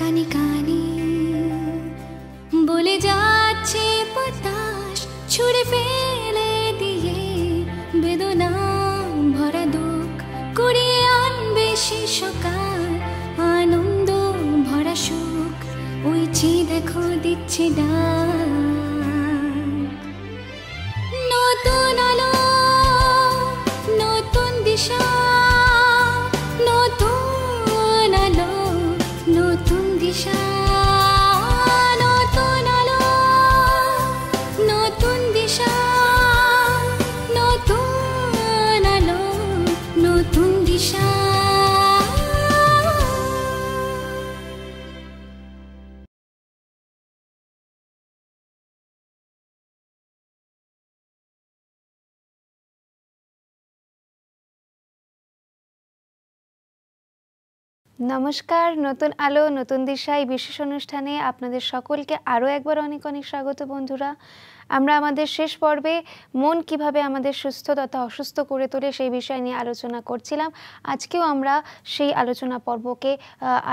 কানে কানে বলে যাচ্ছে বাতাস ছুড়ে ফেলে দিয়ে বেদনা ভরা দুঃখ কুড়িয়ে আনবে সে সকাল, আনন্দ ভরা সুখ। ওই চেয়ে দেখো দিচ্ছে ডাক। নতুন আলো, নতুন দিশা নমস্কার নতুন আলো নতুন দিশা এই বিশেষ অনুষ্ঠানে আপনাদের সকলকে আরও একবার অনেক অনেক স্বাগত বন্ধুরা। আমরা আমাদের শেষ পর্বে মন কীভাবে আমাদের সুস্থ তথা অসুস্থ করে তোলে সেই বিষয় নিয়ে আলোচনা করছিলাম। আজকেও আমরা সেই আলোচনা পর্বকে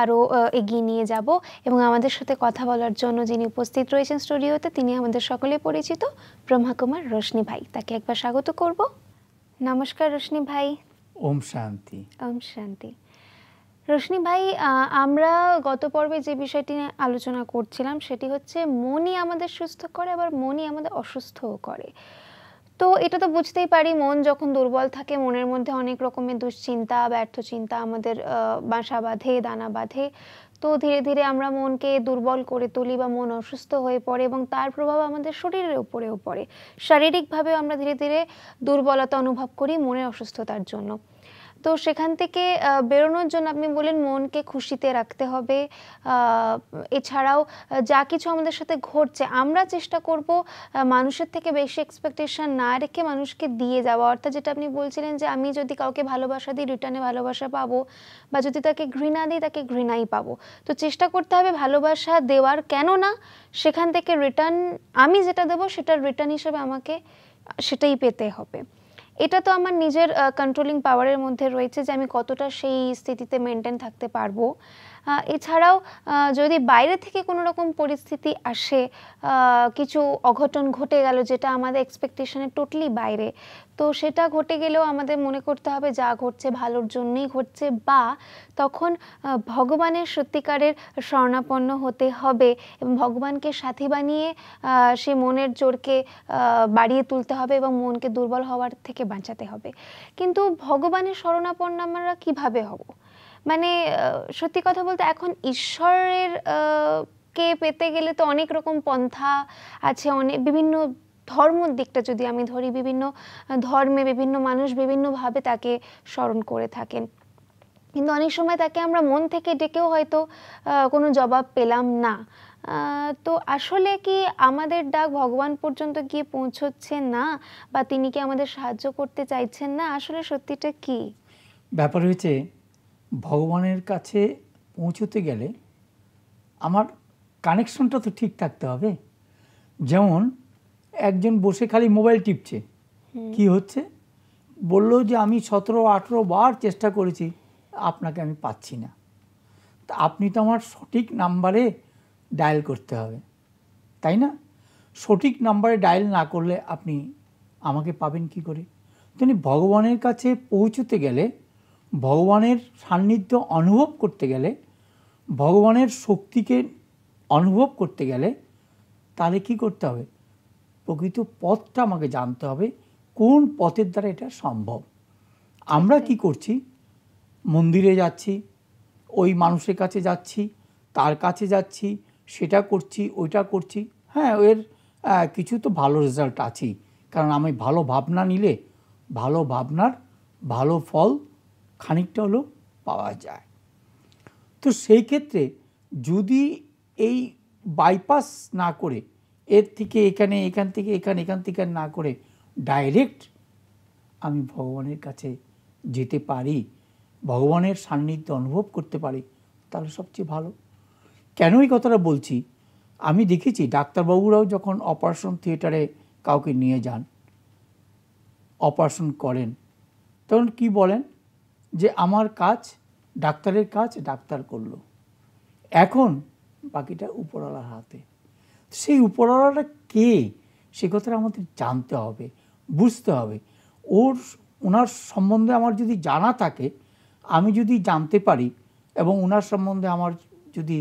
আরও এগিয়ে নিয়ে যাব এবং আমাদের সাথে কথা বলার জন্য যিনি উপস্থিত রয়েছেন স্টুডিওতে তিনি আমাদের সকলে পরিচিত ব্রহ্মাকুমার রোশনি ভাই। তাকে একবার স্বাগত করব। নমস্কার রোশনি ভাই। ওম শান্তি। ওম শান্তি। রোশনি ভাই আমরা গত পর্বে যে বিষয়টি নিয়ে আলোচনা করছিলাম সেটি হচ্ছে মনই আমাদের সুস্থ করে, আবার মনই আমাদের অসুস্থও করে। তো এটা তো বুঝতেই পারি, মন যখন দুর্বল থাকে, মনের মধ্যে অনেক রকমের দুশ্চিন্তা, ব্যর্থ চিন্তা আমাদের বাসা বাঁধে, দানা বাঁধে। তো ধীরে ধীরে আমরা মনকে দুর্বল করে তুলি বা মন অসুস্থ হয়ে পড়ে এবং তার প্রভাব আমাদের শরীরের উপরেও পড়ে। শারীরিকভাবে আমরা ধীরে ধীরে দুর্বলতা অনুভব করি মনের অসুস্থতার জন্য। তো সেখান থেকে বেরোনোর জন্য আপনি বলেন মনকে খুশিতে রাখতে হবে। এছাড়াও যা কিছু আমাদের সাথে ঘটছে, আমরা চেষ্টা করব মানুষের থেকে বেশি এক্সপেকটেশন না রেখে মানুষকে দিয়ে যাওয়া। অর্থাৎ যেটা আপনি বলছিলেন যে, আমি যদি কাউকে ভালোবাসা দিই রিটার্নে ভালোবাসা পাবো বা যদি তাকে ঘৃণা দিই, তাকে ঘৃণাই পাবো। তো চেষ্টা করতে হবে ভালোবাসা দেওয়ার। কেন না সেখান থেকে রিটার্ন আমি যেটা দেবো, সেটার রিটার্ন হিসেবে আমাকে, সেটাই পেতে হবে। এটা তো আমার নিজের কন্ট্রোলিং পাওয়ারের মধ্যে রয়েছে যে আমি কতটা সেই স্থিতিতে মেনটেন থাকতে পারব। এছাড়াও যদি বাইরে থেকে কোনো রকম পরিস্থিতি আসে কিছু অঘটন ঘটে গেল যেটা আমাদের এক্সপেকটেশনের টোটালি বাইরে, তো সেটা ঘটে গেলেও আমাদের মনে করতে হবে যা ঘটছে ভালোর জন্যই ঘটছে বা তখন ভগবানের সত্যিকারের শরণাপন্ন হতে হবে এবং ভগবানকে সাথী বানিয়ে সে মনের জোরকে বাড়িয়ে তুলতে হবে এবং মনকে দুর্বল হওয়ার থেকে বাঁচাতে হবে। কিন্তু ভগবানের শরণাপন্ন আমরা কীভাবে হব? মানে সত্যি কথা বলতে এখন ঈশ্বরের কে পেতে গেলে তো অনেক রকম পন্থা আছে অনেক বিভিন্ন ধর্মর দিকটা যদি আমি ধরি, বিভিন্ন ধর্মে বিভিন্ন মানুষ বিভিন্নভাবে তাকে স্মরণ করে থাকেন। কিন্তু অনেক সময় তাকে আমরা মন থেকে ডেকেও হয়তো কোনো জবাব পেলাম না। তো আসলে কি আমাদের ডাক ভগবান পর্যন্ত গিয়ে পৌঁছচ্ছে না? বা তিনি কি আমাদের সাহায্য করতে চাইছেন না? আসলে সত্যিটা কি? ব্যাপার হয়েছে ভগবানের কাছে পৌঁছতে গেলে আমার কানেকশনটা তো ঠিক থাকতে হবে। যেমন একজন বসে খালি মোবাইল টিপছে। কি হচ্ছে? বলল যে আমি সতেরো আঠেরো বার চেষ্টা করেছি আপনাকে আমি পাচ্ছি না। তা আপনি তো আমার সঠিক নাম্বারে ডায়াল করতে হবে তাই না? সঠিক নাম্বারে ডায়াল না করলে আপনি আমাকে পাবেন কি করে? তিনি ভগবানের কাছে পৌঁছতে গেলে ভগবানের সান্নিধ্য অনুভব করতে গেলে, ভগবানের শক্তিকে অনুভব করতে গেলে তাহলে কি করতে হবে? প্রকৃত পথটা আমাকে জানতে হবে, কোন পথের দ্বারা এটা সম্ভব? আমরা কি করছি? মন্দিরে যাচ্ছি, ওই মানুষের কাছে যাচ্ছি, তার কাছে যাচ্ছি, সেটা করছি, ওইটা করছি। হ্যাঁ এর কিছু তো ভালো রেজাল্ট আছেই। কারণ আমি ভালো ভাবনা নিলে, ভালো ভাবনার ভালো ফল খানিকটা হলেও পাওয়া যায়। তো সেই ক্ষেত্রে যদি এই বাইপাস না করে, এর থেকে এখানে, এখান থেকে এখানে, এখান থেকে না করে ডাইরেক্ট আমি ভগবানের কাছে যেতে পারি, ভগবানের সান্নিধ্য অনুভব করতে পারি, তাহলে সবচেয়ে ভালো। কেন এই কথাটা বলছি? আমি দেখেছি ডাক্তারবাবুরাও যখন অপারেশন থিয়েটারে কাউকে নিয়ে যান অপারেশন করেন, তখন কি বলেন? যে আমার কাজ ডাক্তারের কাজ ডাক্তার করল। এখন বাকিটা উপরওয়ালার হাতে। সেই উপরওয়ালাটা কে? সে কথাটা আমাদের জানতে হবে, বুঝতে হবে। ওর, ওনার সম্বন্ধে আমার যদি জানা থাকে, আমি যদি জানতে পারি এবং ওনার সম্বন্ধে আমার যদি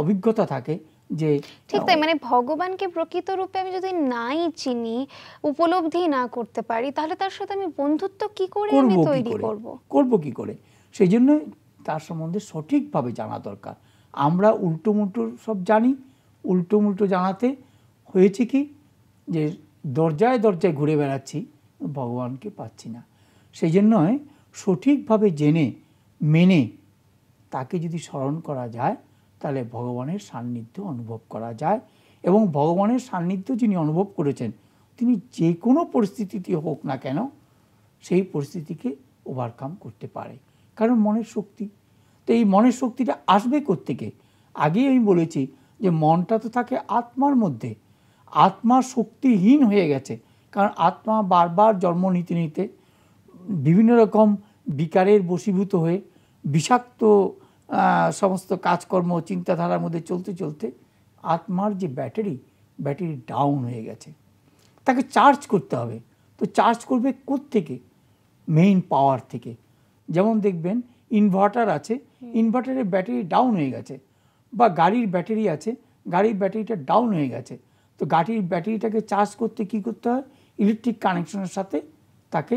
অভিজ্ঞতা থাকে যে ঠিক তাই মানে ভগবানকে প্রকৃত রূপে আমি যদি নাই চিনি উপলব্ধি না করতে পারি তাহলে তার সাথে আমি বন্ধুত্ব কি করে আমি তৈরি করে? করব? করব কি করে? সেই জন্য তার সম্বন্ধে সঠিকভাবে জানা দরকার। আমরা উল্টো মুল্টো সব জানি উল্টো মুল্টো জানাতে হয়েছে কি? যে দরজায় দরজায় ঘুরে বেড়াচ্ছি ভগবানকে পাচ্ছি না। সেই জন্যই সঠিকভাবে জেনে মেনে তাকে যদি স্মরণ করা যায় তাহলে ভগবানের সান্নিধ্য অনুভব করা যায় এবং ভগবানের সান্নিধ্য যিনি অনুভব করেছেন, তিনি যে কোনো পরিস্থিতিতে হোক না কেন সেই পরিস্থিতিকে ওভারকাম করতে পারে। কারণ মনের শক্তি। তো এই মনের শক্তিটা আসবে কোত্থেকে? আগেই আমি বলেছি যে মনটা তো থাকে আত্মার মধ্যে। আত্মা শক্তিহীন হয়ে গেছে। কারণ আত্মা বারবার জন্ম নিতে নিতে বিভিন্ন রকম বিকারের বশীভূত হয়ে বিষাক্ত সমস্ত কাজকর্ম, চিন্তাধারার মধ্যে চলতে চলতে আত্মার যে ব্যাটারি ব্যাটারি ডাউন হয়ে গেছে। তাকে চার্জ করতে হবে। তো চার্জ করবে থেকে মেইন পাওয়ার থেকে। যেমন দেখবেন ইনভার্টার আছে ইনভার্টারের ব্যাটারি ডাউন হয়ে গেছে বা গাড়ির ব্যাটারি আছে, গাড়ির ব্যাটারিটা ডাউন হয়ে গেছে। তো গাড়ির ব্যাটারিটাকে চার্জ করতে কি করতে হয়? ইলেকট্রিক কানেকশনের সাথে তাকে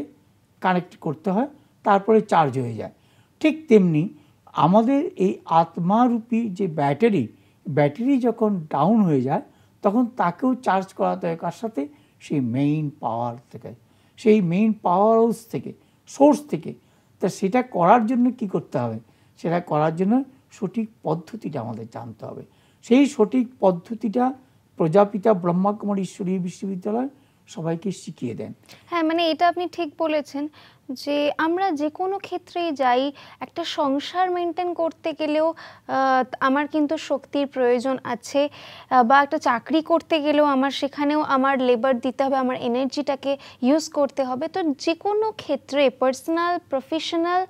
কানেক্ট করতে হয়, তারপরে চার্জ হয়ে যায়। ঠিক তেমনি আমাদের এই আত্মারূপী যে ব্যাটারি ব্যাটারি যখন ডাউন হয়ে যায়, তখন তাকেও চার্জ করাতে হয় কার সাথে? সেই মেইন পাওয়ার থেকে। সেই মেইন পাওয়ার হাউস থেকে সোর্স থেকে। তা সেটা করার জন্য কি করতে হবে? সেটা করার জন্য সঠিক পদ্ধতিটা আমাদের জানতে হবে। সেই সঠিক পদ্ধতিটা প্রজাপিতা ব্রহ্মাকুমারী ঈশ্বরীয় বিশ্ববিদ্যালয় সবাইকে শিখিয়ে দেন। হ্যাঁ মানে এটা আপনি ঠিক বলেছেন যে আমরা যে কোনো ক্ষেত্রেই যাই, একটা সংসার মেনটেন করতে গেলেও আমার কিন্তু শক্তির প্রয়োজন আছে বা একটা চাকরি করতে গেলেও আমার সেখানেও আমার লেবার দিতে হবে, আমার এনার্জিটাকে ইউজ করতে হবে। তো যে কোনো ক্ষেত্রে পার্সোনাল প্রফেশনাল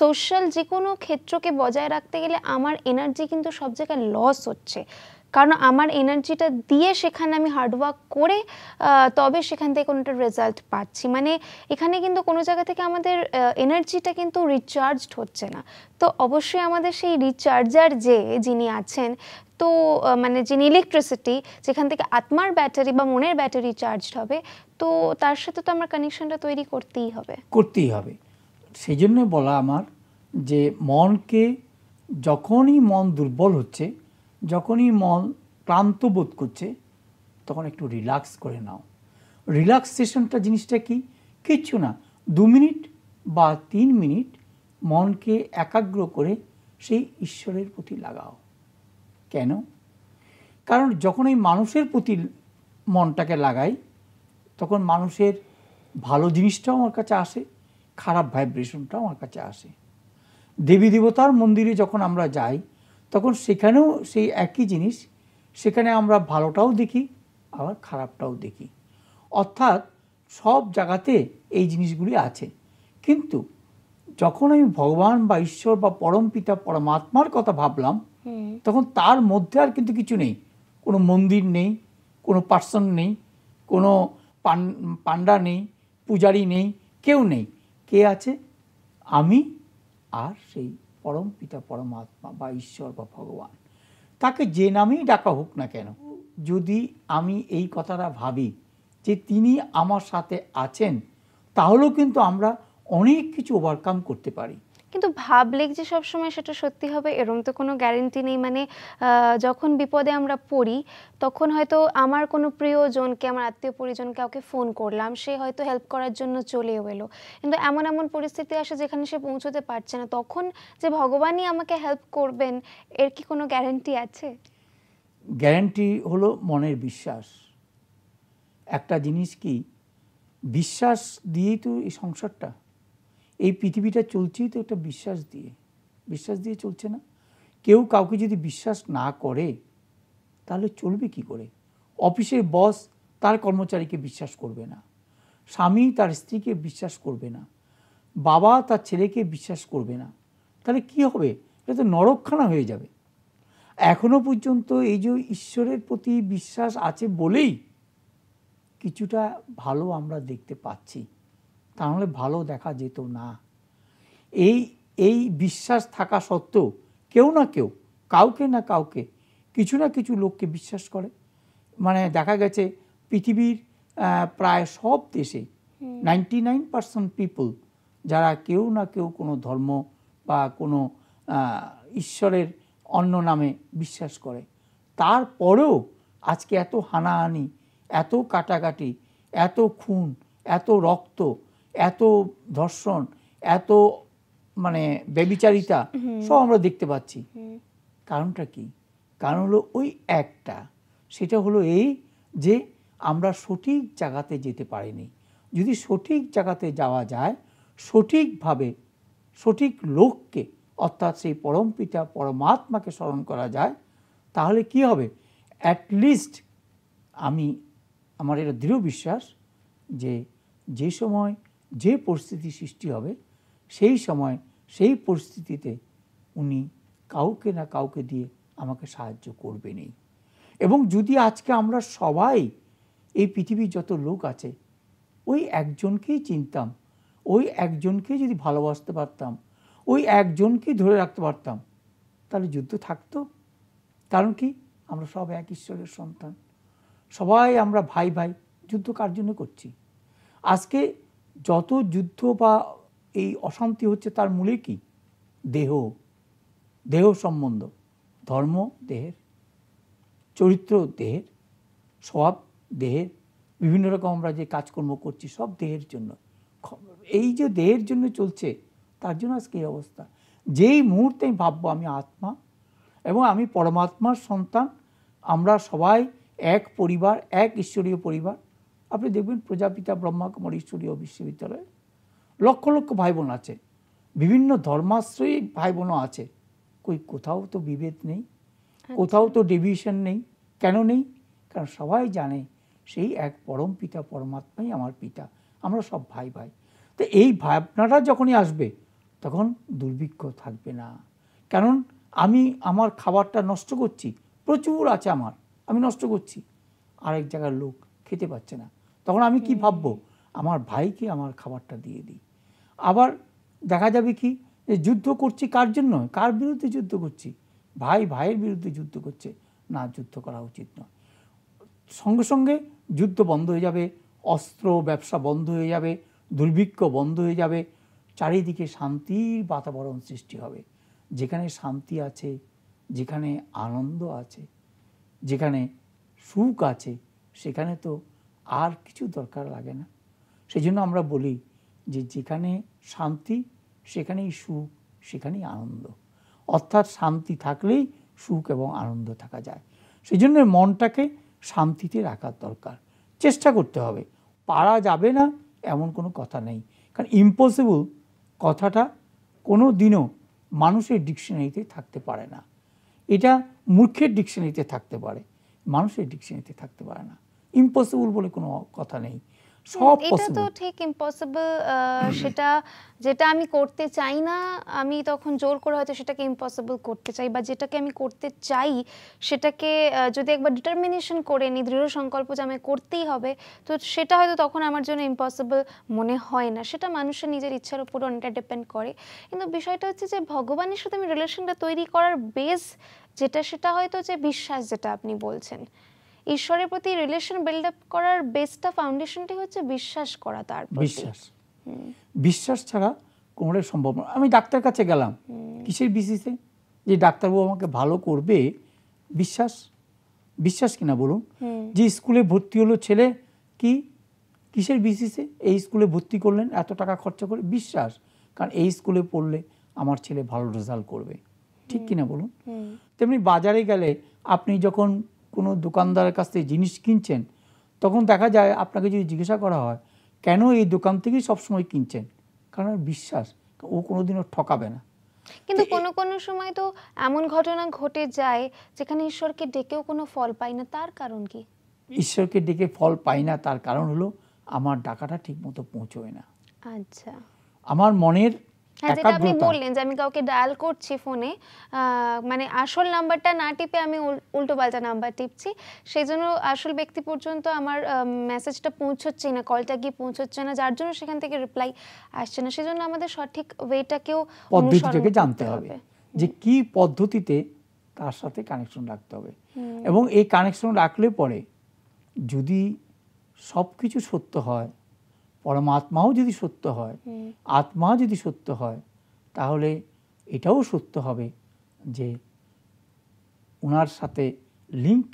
সোশ্যাল যে কোনো ক্ষেত্রকে বজায় রাখতে গেলে আমার এনার্জি কিন্তু সব জায়গায় লস হচ্ছে। কারণ আমার এনার্জিটা দিয়ে সেখানে আমি হার্ডওয়ার্ক করে তবে সেখান থেকে কোনো একটা রেজাল্ট পাচ্ছি। মানে এখানে কিন্তু কোনো জায়গা থেকে আমাদের এনার্জিটা কিন্তু রিচার্জড হচ্ছে না। তো অবশ্যই আমাদের সেই রিচার্জার যে, যিনি আছেন, তো মানে যিনি ইলেকট্রিসিটি যেখান থেকে আত্মার ব্যাটারি বা মনের ব্যাটারি চার্জড হবে, তো তার সাথে তো আমার কানেকশনটা তৈরি করতেই হবে। করতেই হবে। সেই জন্য বলা আমার যে, মনকে যখনই মন দুর্বল হচ্ছে যখনই মন ক্লান্ত বোধ করছে, তখন একটু রিল্যাক্স করে নাও। রিল্যাক্সেশনটা জিনিসটা কি? কিচ্ছু না। দু মিনিট বা তিন মিনিট মনকে একাগ্র করে সেই ঈশ্বরের প্রতি লাগাও। কেন? কারণ যখন এই মানুষের প্রতি মনটাকে লাগাই, তখন মানুষের ভালো জিনিসটাও আমার কাছে আসে, খারাপ ভাইব্রেশনটাও আমার কাছে আসে। দেবী দেবতার মন্দিরে যখন আমরা যাই তখন সেখানেও সেই একই জিনিস সেখানে আমরা ভালোটাও দেখি আবার খারাপটাও দেখি। অর্থাৎ সব জায়গাতে এই জিনিসগুলি আছে। কিন্তু যখন আমি ভগবান বা ঈশ্বর বা পরম পিতা পরমাত্মার কথা ভাবলাম তখন তার মধ্যে আর কিন্তু কিছু নেই। কোনো মন্দির নেই কোনো পার্সন নেই কোনো পান- পান্ডা নেই পূজারি নেই কেউ নেই। কে আছে? আমি আর সেই পরম পিতা, পরমাত্মা বা ঈশ্বর বা ভগবান। তাকে যে নামেই ডাকা হোক না কেন, যদি আমি এই কথাটা ভাবি যে তিনি আমার সাথে আছেন, তাহলেও কিন্তু আমরা অনেক কিছু ওভারকাম করতে পারি। কিন্তু ভাবলে যে সবসময় সেটা সত্যি হবে, এরম তো কোনো গ্যারেন্টি নেই। মানে যখন বিপদে আমরা পড়ি, তখন হয়তো আমার কোনো প্রিয়জনকে, আমার আত্মীয় পরিজন কাউকে ফোন করলাম, সে হয়তো হেল্প করার জন্য চলেও এলো। কিন্তু এমন এমন পরিস্থিতি আসে যেখানে সে পৌঁছতে পারছে না। তখন যে ভগবানই আমাকে হেল্প করবেন, এর কি কোনো গ্যারেন্টি আছে? গ্যারান্টি হলো মনের বিশ্বাস। একটা জিনিস কি? বিশ্বাস দিয়েই তো এই সংসারটা। এই পৃথিবীটা চলছেই তো একটা বিশ্বাস দিয়ে। বিশ্বাস দিয়ে চলছে না। কেউ কাউকে যদি বিশ্বাস না করে, তাহলে চলবে কি করে? অফিসের বস তার কর্মচারীকে বিশ্বাস করবে না। স্বামী তার স্ত্রীকে বিশ্বাস করবে না। বাবা তার ছেলেকে বিশ্বাস করবে না। তাহলে কি হবে? এটা তো নরকখানা হয়ে যাবে। এখনও পর্যন্ত এই যে ঈশ্বরের প্রতি বিশ্বাস আছে বলেই কিছুটা ভালো আমরা দেখতে পাচ্ছি। তাহলে ভালো দেখা যেত না। এই এই বিশ্বাস থাকা সত্ত্বেও কেউ না কেউ কাউকে না কাউকে কিছু না কিছু লোককে বিশ্বাস করে। মানে দেখা গেছে পৃথিবীর প্রায় সব দেশে নাইনটি নাইন পার্সেন্ট পিপল যারা কেউ না কেউ কোনো ধর্ম বা কোনো ঈশ্বরের অন্য নামে বিশ্বাস করে। তারপরেও আজকে এত হানাহানি এত কাটাকাটি এত খুন এত রক্ত এত ধর্ষণ এত মানে ব্যবিচারিতা সব আমরা দেখতে পাচ্ছি। কারণটা কি? কারণ হলো ওই একটা সেটা হলো এই যে আমরা সঠিক জায়গাতে যেতে পারিনি। যদি সঠিক জায়গাতে যাওয়া যায় সঠিকভাবে সঠিক লোককে অর্থাৎ সেই পরম পিতা পরমাত্মাকে স্মরণ করা যায় তাহলে কি হবে? অ্যাটলিস্ট আমি আমার এটা দৃঢ় বিশ্বাস যে যে সময় যে পরিস্থিতি সৃষ্টি হবে, সেই সময় সেই পরিস্থিতিতে উনি কাউকে না কাউকে দিয়ে আমাকে সাহায্য করবেনই। এবং যদি আজকে আমরা সবাই এই পৃথিবীর যত লোক আছে, ওই একজনকেই চিনতাম, ওই একজনকেই যদি ভালোবাসতে পারতাম, ওই একজনকেই ধরে রাখতে পারতাম, তাহলে যুদ্ধ থাকতো। কারণ কি? আমরা সব এক ঈশ্বরের সন্তান। সবাই আমরা ভাই ভাই, যুদ্ধ কার জন্য করছি? আজকে যত যুদ্ধ বা এই অশান্তি হচ্ছে তার মূলে কি? দেহ। দেহ সম্বন্ধ। ধর্ম দেহের। চরিত্র দেহের। স্বভাব দেহের। বিভিন্ন রকম আমরা যে কাজকর্ম করছি সব দেহের জন্য। এই যে দেহের জন্য চলছে, তার জন্য আজকে এই অবস্থা। যেই মুহূর্তে আমি ভাববো আমি আত্মা এবং আমি পরমাত্মার সন্তান, আমরা সবাই এক পরিবার, এক ঈশ্বরীয় পরিবার আপনি দেখবেন প্রজাপিতা ব্রহ্মাকুমার ঈশ্বরীয় বিশ্ববিদ্যালয়ে লক্ষ লক্ষ ভাই বোন আছে। বিভিন্ন ধর্মাশ্রয়ী ভাই বোনও আছে। কই কোথাও তো বিভেদ নেই কোথাও তো ডিভিশন নেই কেন নেই? কারণ সবাই জানে সেই এক পরম পিতা পরমাত্মাই আমার পিতা। আমরা সব ভাই ভাই। তো এই ভাবনাটা যখনই আসবে তখন দুর্ভিক্ষ থাকবে না। কারণ আমি আমার খাবারটা নষ্ট করছি প্রচুর আছে আমার আমি নষ্ট করছি। আরেক জায়গার লোক খেতে পাচ্ছে না। তখন আমি কি ভাববো? আমার ভাইকে আমার খাবারটা দিয়ে দিই। আবার দেখা যাবে কি যে যুদ্ধ করছি কার জন্য? কার বিরুদ্ধে যুদ্ধ করছি? ভাই ভাইয়ের বিরুদ্ধে যুদ্ধ করছে। না, যুদ্ধ করা উচিত নয়। সঙ্গে সঙ্গে যুদ্ধ বন্ধ হয়ে যাবে, অস্ত্র ব্যবসা বন্ধ হয়ে যাবে, দুর্ভিক্ষ বন্ধ হয়ে যাবে, চারিদিকে শান্তির বাতাবরণ সৃষ্টি হবে। যেখানে শান্তি আছে, যেখানে আনন্দ আছে, যেখানে সুখ আছে, সেখানে তো আর কিছু দরকার লাগে না। সেই জন্য আমরা বলি যে যেখানে শান্তি, সেখানেই সুখ, সেখানেই আনন্দ। অর্থাৎ শান্তি থাকলেই সুখ এবং আনন্দ থাকা যায়। সেই জন্য মনটাকে শান্তিতে রাখার দরকার। চেষ্টা করতে হবে। পারা যাবে না এমন কোনো কথা নেই। কারণ ইম্পসিবল কথাটা কোনো দিনও মানুষের ডিকশনারিতে থাকতে পারে না। এটা মূর্খের ডিকশনারিতে থাকতে পারে। মানুষের ডিকশনারিতে থাকতে পারে না। ইম্পসিবল বলে কোনো কথা নেই। সব এটা তো ঠিক ইম্পসিবল সেটা যেটা আমি করতে চাই না আমি তখন জোর করে হয়তো সেটাকে ইম্পসিবল করতে চাই বা যেটাকে আমি করতে চাই সেটাকে যদি একবার ডিটারমিনেশন করে নিই দৃঢ় সংকল্প যে আমায় করতেই হবে তো সেটা হয়তো তখন আমার জন্য ইম্পসিবল মনে হয় না। সেটা মানুষের নিজের ইচ্ছার উপর অনেকটা ডিপেন্ড করে। কিন্তু বিষয়টা হচ্ছে যে ভগবানের সাথে আমি রিলেশনটা তৈরি করার বেস যেটা সেটা হয়তো যে বিশ্বাস যেটা আপনি বলছেন। ঈশ্বরের প্রতি রিলেশন বিল্ড আপ করার বেসটা ফাউন্ডেশনটি হচ্ছে বিশ্বাস করা তার বিশ্বাস। বিশ্বাস ছাড়া কোনোটাই সম্ভব না আমি ডাক্তার কাছে গেলাম। কিসের বিসিসে যে ডাক্তারবাবু আমাকে ভালো করবে বিশ্বাস? বিশ্বাস কিনা বলুন? যে স্কুলে ভর্তি হলো ছেলে কি? কিসের বিসিসে এই স্কুলে ভর্তি করলেন এত টাকা খরচা করে? বিশ্বাস। কারণ এই স্কুলে পড়লে আমার ছেলে ভালো রেজাল্ট করবে। ঠিক কিনা বলুন? তেমনি বাজারে গেলে আপনি যখন কোনো দোকানদারের কাছ থেকে জিনিস কিনছেন তখন দেখা যায় আপনাকে যদি জিজ্ঞাসা করা হয় কেন এই দোকান থেকেই সবসময় কিনছেন? কারণ বিশ্বাস ও কোনোদিনও ঠকাবে না। কিন্তু কোনো কোনো সময় তো এমন ঘটনা ঘটে যায় যেখানে ঈশ্বরকে ডেকেও কোনো ফল পাই না তার কারণ কি? ঈশ্বরকে ডেকে ফল পাই না তার কারণ হলো আমার ডাকাটা ঠিকমতো পৌঁছয় না। আচ্ছা। আমার মনের হ্যাঁ যেটা আপনি বললেন যে আমি কাউকে ডায়াল করছি ফোনে মানে আসল নাম্বারটা না টিপে আমি উল্টো পাল্টা নাম্বার টিপছি। সেই জন্য আসল ব্যক্তি পর্যন্ত আমার মেসেজটা পৌঁছচ্ছে না কলটা গিয়ে পৌঁছচ্ছে না যার জন্য সেখান থেকে রিপ্লাই আসছে না। সেজন্য আমাদের সঠিক ওয়েটাকেও পদ্ধতিটাকে জানতে হবে যে কি পদ্ধতিতে তার সাথে কানেকশন রাখতে হবে। এবং এই কানেকশন রাখলে পরে যদি সব কিছু সত্য হয় পরমাত্মাও যদি সত্য হয় আত্মা যদি সত্য হয় তাহলে এটাও সত্য হবে যে ওনার সাথে লিংক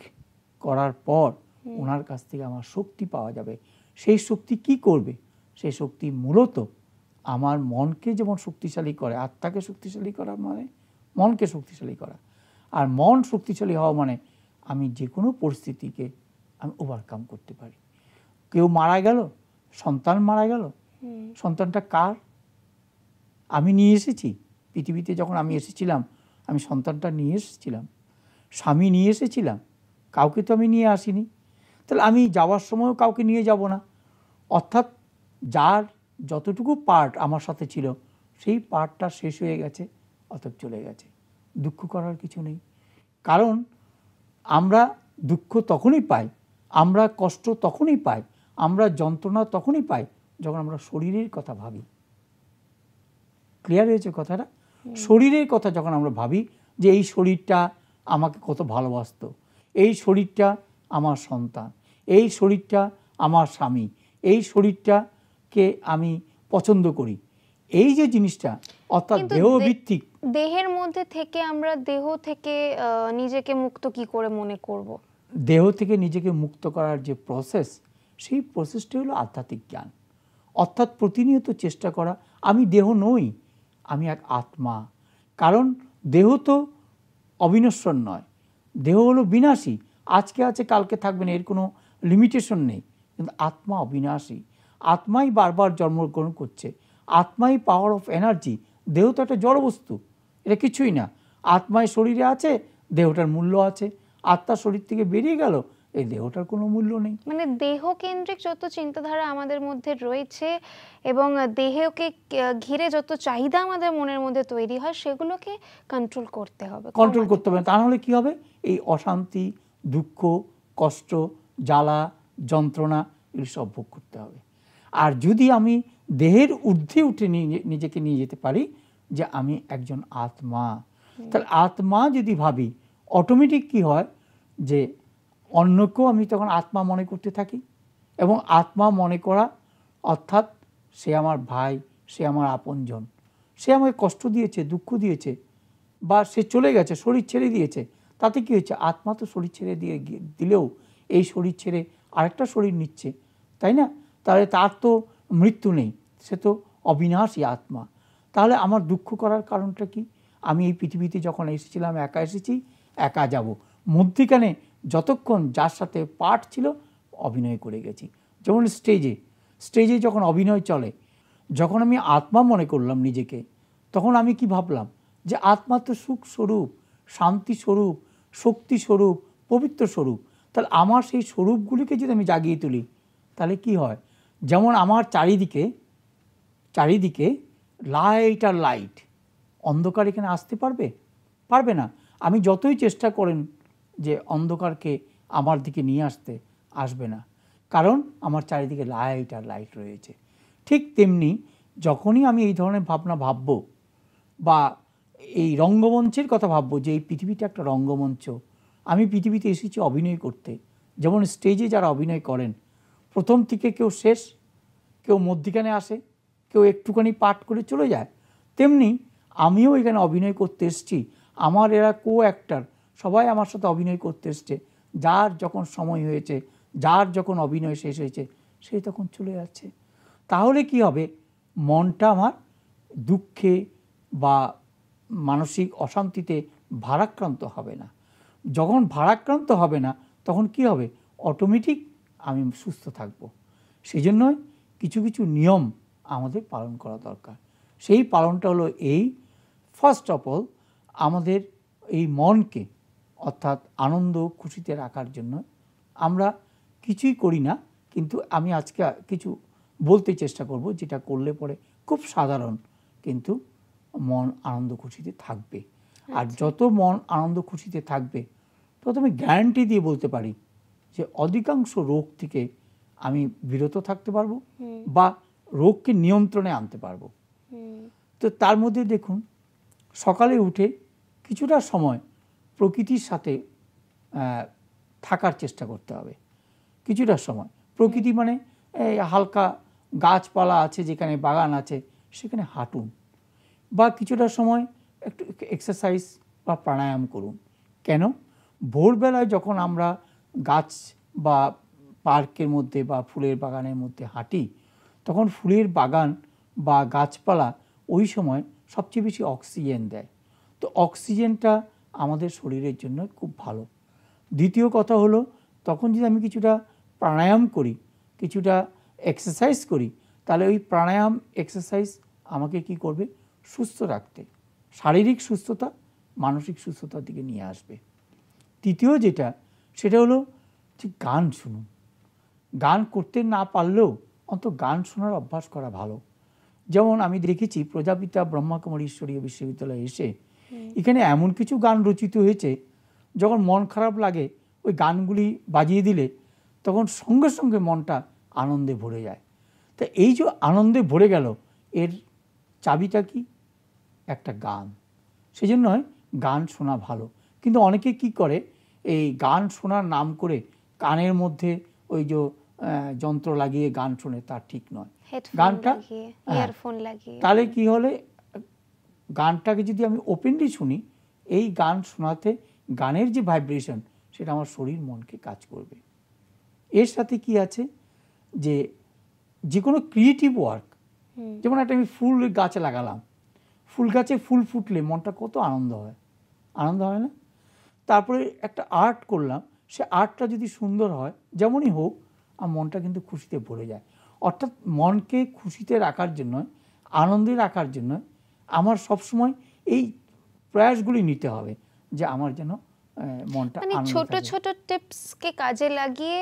করার পর ওনার কাছ থেকে আমার শক্তি পাওয়া যাবে। সেই শক্তি কি করবে? সেই শক্তি মূলত আমার মনকে যেমন শক্তিশালী করে আত্মাকে শক্তিশালী করা মানে মনকে শক্তিশালী করা। আর মন শক্তিশালী হওয়া মানে আমি যে কোনো পরিস্থিতিকে আমি ওভারকাম করতে পারি। কেউ মারা গেল সন্তান মারা গেল। সন্তানটা কার? আমি নিয়ে এসেছি। পৃথিবীতে যখন আমি এসেছিলাম আমি সন্তানটা নিয়ে এসেছিলাম। স্বামী নিয়ে এসেছিলাম। কাউকে তো আমি নিয়ে আসিনি। তাহলে আমি যাওয়ার সময়ও কাউকে নিয়ে যাব না। অর্থাৎ যার যতটুকু পার্ট আমার সাথে ছিল সেই পার্টটা শেষ হয়ে গেছে অতএব চলে গেছে। দুঃখ করার কিছু নেই। কারণ আমরা দুঃখ তখনই পাই আমরা কষ্ট তখনই পাই আমরা যন্ত্রণা তখনই পাই যখন আমরা শরীরের কথা ভাবি। ক্লিয়ার হয়েছে কথাটা? শরীরের কথা যখন আমরা ভাবি যে এই শরীরটা আমাকে কত ভালোবাসতো এই শরীরটা আমার সন্তান এই শরীরটা আমার স্বামী এই শরীরটাকে আমি পছন্দ করি এই যে জিনিসটা অর্থাৎ দেহভিত্তিক। দেহের মধ্যে থেকে আমরা দেহ থেকে নিজেকে মুক্ত কি করে মনে করব? দেহ থেকে নিজেকে মুক্ত করার যে প্রসেস সেই প্রসেসটি হলো আধ্যাত্মিক জ্ঞান। অর্থাৎ প্রতিনিয়ত চেষ্টা করা। আমি দেহ নই, আমি এক আত্মা। কারণ দেহ তো অবিনশ্বর নয়। দেহ হলো বিনাশী। আজকে আছে, কালকে থাকবে না, এর কোনো লিমিটেশন নেই। কিন্তু আত্মা অবিনাশী। আত্মাই বারবার জন্মগ্রহণ করছে। আত্মাই পাওয়ার অফ এনার্জি দেহ তো একটা জড়বস্তু। এটা কিছুই না। আত্মায় শরীরে আছে, দেহটার মূল্য আছে। আত্মা শরীর থেকে বেরিয়ে গেল এই দেহটার কোনো মূল্য নেই। মানে দেহ কেন্দ্রিক যত চিন্তাধারা আমাদের মধ্যে রয়েছে এবং দেহকে ঘিরে যত চাহিদা আমাদের মনের মধ্যে তৈরি হয় সেগুলোকে কন্ট্রোল করতে হবে। কন্ট্রোল করতে হবে। তা নাহলে কী হবে? এই অশান্তি দুঃখ কষ্ট জ্বালা যন্ত্রণা এগুলো সব ভোগ করতে হবে। আর যদি আমি দেহের ঊর্ধ্বে উঠে নিজেকে নিয়ে যেতে পারি যে আমি একজন আত্মা তাহলে আত্মা যদি ভাবি অটোমেটিক কি হয়? যে অন্যকেও আমি তখন আত্মা মনে করতে থাকি এবং আত্মা মনে করা অর্থাৎ সে আমার ভাই, সে আমার আপনজন। সে আমাকে কষ্ট দিয়েছে, দুঃখ দিয়েছে বা সে চলে গেছে, শরীর ছেড়ে দিয়েছে। তাতে কি হয়েছে? আত্মা তো শরীর ছেড়ে দিয়ে দিলেও এই শরীর ছেড়ে আরেকটা শরীর নিচ্ছে, তাই না? তাহলে তার তো মৃত্যু নেই, সে তো অবিনাশী আত্মা। তাহলে আমার দুঃখ করার কারণটা কি? আমি এই পৃথিবীতে যখন এসেছিলাম, একা এসেছি, একা যাব। মধ্যিখানে যতক্ষণ যার সাথে পাঠ ছিল, অভিনয় করে গেছি। যেমন স্টেজে স্টেজে যখন অভিনয় চলে, যখন আমি আত্মা মনে করলাম নিজেকে, তখন আমি কি ভাবলাম যে আত্মা তো সুখ স্বরূপ, শান্তি স্বরূপ, শক্তি স্বরূপ, পবিত্র স্বরূপ। তাহলে আমার সেই স্বরূপগুলিকে যদি আমি জাগিয়ে তুলি, তাহলে কি হয়? যেমন আমার চারিদিকে চারিদিকে লাইট আর লাইট অন্ধকার এখানে আসতে পারবে? পারবে না। আমি যতই চেষ্টা করেন যে অন্ধকারকে আমার দিকে নিয়ে আসতে আসবে না। কারণ আমার চারিদিকে লাইট আর লাইট রয়েছে। ঠিক তেমনি যখনই আমি এই ধরনের ভাবনা ভাববো বা এই রঙ্গমঞ্চের কথা ভাববো যে এই পৃথিবীটা একটা রঙ্গমঞ্চ, আমি পৃথিবীতে এসেছি অভিনয় করতে। যেমন স্টেজে যারা অভিনয় করেন, প্রথম থেকে কেউ শেষ, কেউ মধ্যিখানে আসে, কেউ একটুখানি পাঠ করে চলে যায়, তেমনি আমিও এখানে অভিনয় করতে এসেছি। আমার এরা কো অ্যাক্টার সবাই আমার সাথে অভিনয় করতে এসছে। যার যখন সময় হয়েছে, যার যখন অভিনয় শেষ হয়েছে সেই তখন চলে যাচ্ছে। তাহলে কি হবে? মনটা আমার দুঃখে বা মানসিক অশান্তিতে ভারাক্রান্ত হবে না। যখন ভারাক্রান্ত হবে না, তখন কি হবে? অটোমেটিক আমি সুস্থ থাকব। সেই জন্যই কিছু কিছু নিয়ম আমাদের পালন করা দরকার। সেই পালনটা হলো এই ফার্স্ট অফ অল আমাদের এই মনকে অর্থাৎ আনন্দ খুশিতে রাখার জন্য। আমরা কিছুই করি না কিন্তু আমি আজকে কিছু বলতে চেষ্টা করব যেটা করলে পরে খুব সাধারণ কিন্তু মন আনন্দ খুশিতে থাকবে। আর যত মন আনন্দ খুশিতে থাকবে তত আমি গ্যারান্টি দিয়ে বলতে পারি যে অধিকাংশ রোগ থেকে আমি বিরত থাকতে পারব বা রোগকে নিয়ন্ত্রণে আনতে পারব। তো তার মধ্যে দেখুন সকালে উঠে কিছুটা সময় প্রকৃতির সাথে থাকার চেষ্টা করতে হবে। কিছুটা সময়। প্রকৃতি মানে হালকা গাছপালা আছে, যেখানে বাগান আছে, সেখানে হাঁটুন। বা কিছুটা সময় একটু এক্সারসাইজ বা প্রাণায়াম করুন। কেন? ভোরবেলায় যখন আমরা গাছ বা পার্কের মধ্যে বা ফুলের বাগানের মধ্যে হাঁটি, তখন ফুলের বাগান বা গাছপালা ওই সময় সবচেয়ে বেশি অক্সিজেন দেয়। তো অক্সিজেনটা আমাদের শরীরের জন্য খুব ভালো। দ্বিতীয় কথা হলো, তখন যদি আমি কিছুটা প্রাণায়াম করি, কিছুটা এক্সারসাইজ করি, তাহলে ওই প্রাণায়াম এক্সারসাইজ আমাকে কি করবে? সুস্থ রাখতে। শারীরিক সুস্থতা, মানসিক সুস্থতার দিকে নিয়ে আসবে। তৃতীয় যেটা, সেটা হলো যে গান শুনুন। গান করতে না পারলেও অন্ত গান শোনার অভ্যাস করা ভালো। যেমন আমি দেখেছি প্রজাপিতা ব্রহ্মাকুমারী ঈশ্বরীয় বিশ্ববিদ্যালয়ে এসে এখানে এমন কিছু গান রচিত হয়েছে যখন মন খারাপ লাগে ওই গানগুলি বাজিয়ে দিলে তখন সঙ্গে সঙ্গে মনটা আনন্দে ভরে যায়। তা এই যে আনন্দে ভরে গেল এর চাবিটা কি? একটা গান। সেই জন্য গান শোনা ভালো। কিন্তু অনেকে কি করে এই গান শোনার নাম করে কানের মধ্যে ওই যে যন্ত্র লাগিয়ে গান শোনে তা ঠিক নয়। গানটা হ্যাঁ। তাহলে কি হলে গানটাকে যদি আমি ওপেনলি শুনি এই গান শোনাতে গানের যে ভাইব্রেশন সেটা আমার শরীর মনকে কাজ করবে। এর সাথে কি আছে? যে যে কোনো ক্রিয়েটিভ ওয়ার্ক যেমন একটা আমি ফুল গাছে লাগালাম ফুল গাছে ফুল ফুটলে মনটা কত আনন্দ হয়। আনন্দ হয় না? তারপরে একটা আর্ট করলাম সে আর্টটা যদি সুন্দর হয় যেমনই হোক আমার মনটা কিন্তু খুশিতে ভরে যায়। অর্থাৎ মনকে খুশিতে রাখার জন্য আনন্দে রাখার জন্য আমার সবসময় এই প্রয়াসগুলি নিতে হবে যে আমার যেন মনটা মানে ছোট ছোট টিপসকে কাজে লাগিয়ে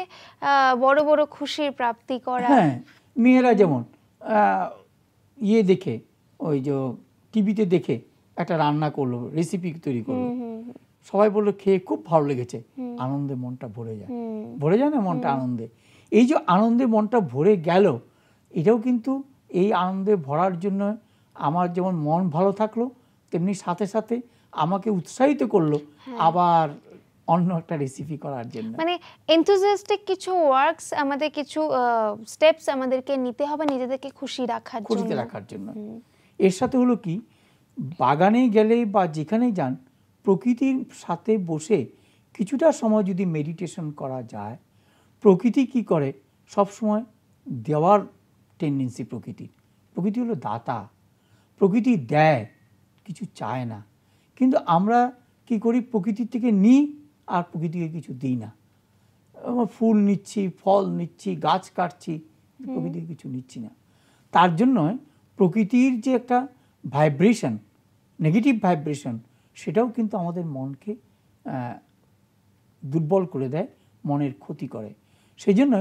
বড় বড় খুশির প্রাপ্তি করা। হ্যাঁ মেয়েরা যেমন ইয়ে দেখে ওই যে টিভিতে দেখে একটা রান্না করল রেসিপি তৈরি করল। সবাই বলল খেয়ে খুব ভালো লেগেছে। আনন্দে মনটা ভরে যায়। ভরে যায় না মনটা আনন্দে? এই যে আনন্দে মনটা ভরে গেল এটাও কিন্তু এই আনন্দে ভরার জন্য আমার যেমন মন ভালো থাকল তেমনি সাথে সাথে আমাকে উৎসাহিত করল আবার অন্য একটা রেসিপি করার জন্য। মানে এনথুজিয়াস্টিক কিছু ওয়ার্কস আমাদের কিছু স্টেপস আমাদেরকে নিতে হবে নিজেদেরকে খুশি রাখার খুশিতে জন্য। রাখার জন্য। এর সাথে হলো কি বাগানে গেলে বা যেখানেই যান প্রকৃতির সাথে বসে কিছুটা সময় যদি মেডিটেশন করা যায় প্রকৃতি কি করে? সব সময় দেওয়ার টেন্ডেন্সি প্রকৃতির। প্রকৃতি হলো দাতা। প্রকৃতি দেয় কিছু চায় না। কিন্তু আমরা কি করি? প্রকৃতির থেকে নিই আর প্রকৃতিকে কিছু দিই না। আমরা ফুল নিচ্ছি ফল নিচ্ছি গাছ কাটছি প্রকৃতির কিছু নিচ্ছি না। তার জন্য প্রকৃতির যে একটা ভাইব্রেশন নেগেটিভ ভাইব্রেশন সেটাও কিন্তু আমাদের মনকে দুর্বল করে দেয় মনের ক্ষতি করে। সেই জন্য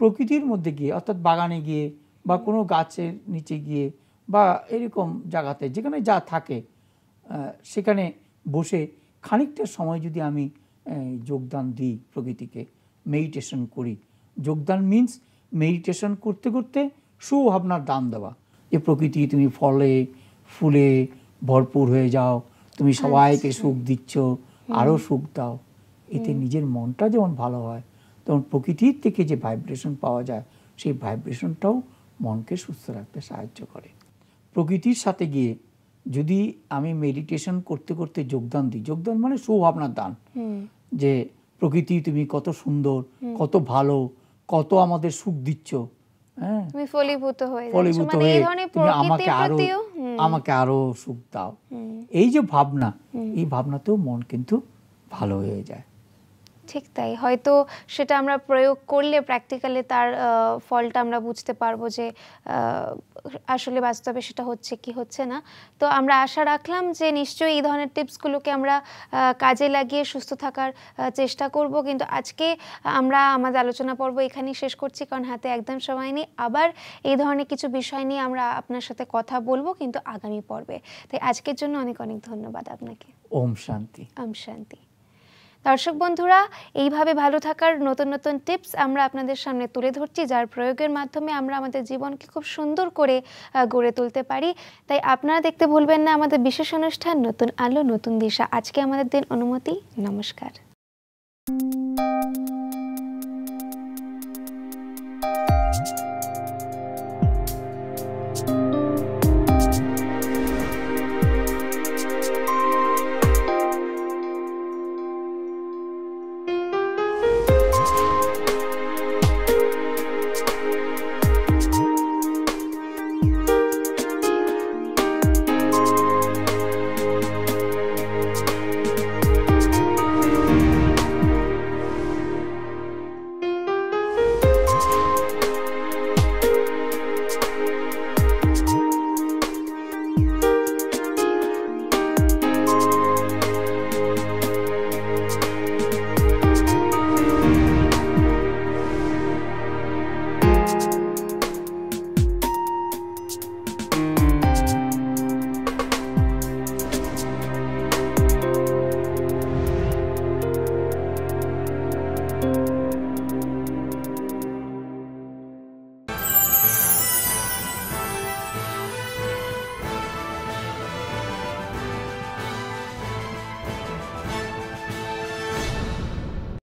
প্রকৃতির মধ্যে গিয়ে অর্থাৎ বাগানে গিয়ে বা কোনো গাছের নিচে গিয়ে বা এরকম জায়গাতে যেখানে যা থাকে সেখানে বসে খানিকটা সময় যদি আমি যোগদান দিই প্রকৃতিকে মেডিটেশন করি। যোগদান মিন্স মেডিটেশন করতে করতে সুভাবনার দান দেওয়া। যে প্রকৃতি তুমি ফলে ফুলে ভরপুর হয়ে যাও তুমি সবাইকে সুখ দিচ্ছ আরও সুখ দাও। এতে নিজের মনটা যেমন ভালো হয় তখন প্রকৃতির থেকে যে ভাইব্রেশন পাওয়া যায় সেই ভাইব্রেশনটাও মনকে সুস্থ রাখতে সাহায্য করে। প্রকৃতির সাথে গিয়ে যদি আমি মেডিটেশন করতে করতে যোগদান দিই যোগদান মানে সুভাবনার দান। যে প্রকৃতি তুমি কত সুন্দর কত ভালো কত আমাদের সুখ দিচ্ছ হ্যাঁ? তুমি ফলীভূত হয়ে মানে তুমি আমাকে আরও আমাকে আরও সুখ দাও। এই যে ভাবনা এই ভাবনাতেও মন কিন্তু ভালো হয়ে যায়। ঠিক তাই। হয়তো সেটা আমরা প্রয়োগ করলে প্র্যাকটিক্যালে তার ফলটা আমরা বুঝতে পারব যে আসলে বাস্তবে সেটা হচ্ছে কি হচ্ছে না। তো আমরা আশা রাখলাম যে নিশ্চয়ই এই ধরনের টিপসগুলোকে আমরা কাজে লাগিয়ে সুস্থ থাকার চেষ্টা করব। কিন্তু আজকে আমরা আমাদের আলোচনা পর্ব এখানেই শেষ করছি কারণ হাতে একদম সময় নেই। আবার এই ধরনের কিছু বিষয় নিয়ে আমরা আপনার সাথে কথা বলব কিন্তু আগামী পর্বে। তাই আজকের জন্য অনেক অনেক ধন্যবাদ আপনাকে। ওম শান্তি। ওম শান্তি। দর্শক বন্ধুরা, এইভাবে ভালো থাকার নতুন নতুন টিপস আমরা আপনাদের সামনে তুলে ধরছি, যার প্রয়োগের মাধ্যমে আমরা আমাদের জীবনকে খুব সুন্দর করে গড়ে তুলতে পারি। তাই আপনারা দেখতে ভুলবেন না, আমাদের বিশেষ অনুষ্ঠান নতুন আলো, নতুন দিশা। আজকে আমাদের দিন অনুমতি। নমস্কার।